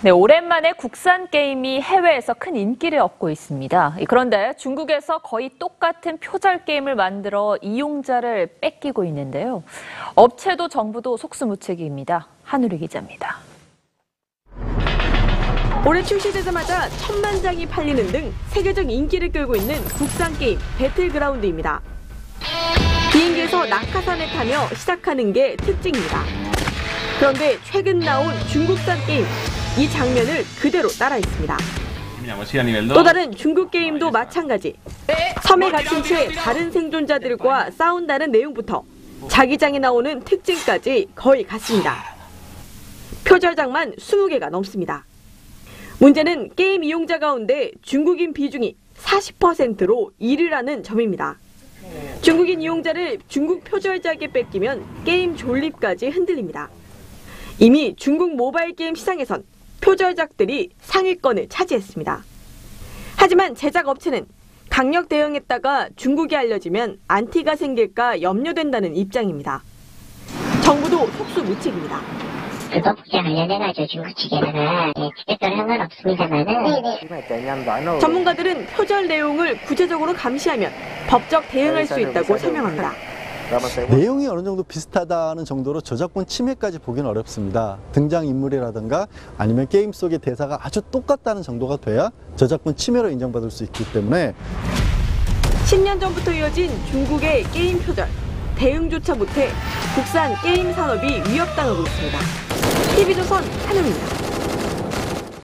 네, 오랜만에 국산 게임이 해외에서 큰 인기를 얻고 있습니다. 그런데 중국에서 거의 똑같은 표절 게임을 만들어 이용자를 뺏기고 있는데요. 업체도 정부도 속수무책입니다. 한우리 기자입니다. 올해 출시되자마자 천만 장이 팔리는 등 세계적 인기를 끌고 있는 국산 게임 배틀그라운드입니다. 비행기에서 낙하산을 타며 시작하는 게 특징입니다. 그런데 최근 나온 중국산 게임 이 장면을 그대로 따라 했습니다. 또 다른 중국 게임도 마찬가지. 섬에 갇힌 채 다른 생존자들과 싸운다는 내용부터 자기장에 나오는 특징까지 거의 같습니다. 표절장만 20개가 넘습니다. 문제는 게임 이용자 가운데 중국인 비중이 40%로 1위를 하는 점입니다. 중국인 이용자를 중국 표절자에게 뺏기면 게임 존립까지 흔들립니다. 이미 중국 모바일 게임 시장에선 표절작들이 상위권을 차지했습니다. 하지만 제작 업체는 강력 대응했다가 중국이 알려지면 안티가 생길까 염려된다는 입장입니다. 정부도 속수무책입니다. 그거 복제 관련해가지고 중국 측에다가 예, 직접적으로 한건 없습니다만은 전문가들은 표절 내용을 구체적으로 감시하면 법적 대응할 수 있다고 설명합니다. 내용이 어느 정도 비슷하다는 정도로 저작권 침해까지 보기는 어렵습니다. 등장인물이라든가 아니면 게임 속의 대사가 아주 똑같다는 정도가 돼야 저작권 침해로 인정받을 수 있기 때문에 10년 전부터 이어진 중국의 게임 표절. 대응조차 못해 국산 게임 산업이 위협당하고 있습니다. TV조선 한우입니다.